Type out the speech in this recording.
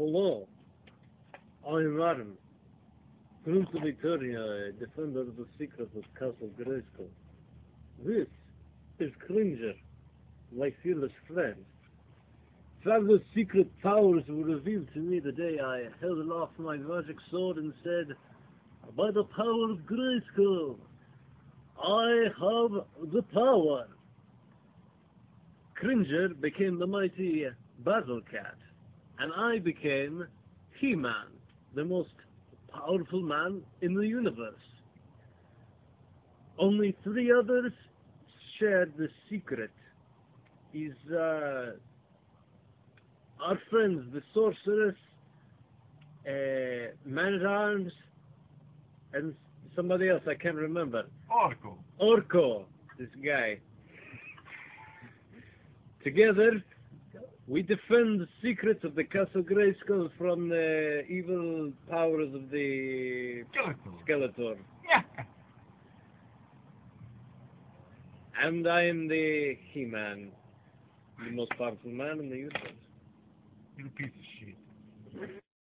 Hello. I'm Adam. Prince of Victoria, defender of the secrets of Castle Grayskull. This is Cringer, my fearless friend. Fabulous secret powers were revealed to me the day I held aloft my magic sword and said, By the power of Grayskull, I have the power. Cringer became the mighty Battle Cat, and I became He-Man, the most powerful man in the universe. Only three others shared the secret. Is uh, our friends, the sorceress, uh, Man at Arms, and somebody else I can't remember. Oracle. Orko, this guy. Together, we defend the secrets of the Castle Grayskull from the evil powers of the Skeletor. Skeletor. Yeah. And I am the He-Man, the most powerful man in the universe. You piece of shit.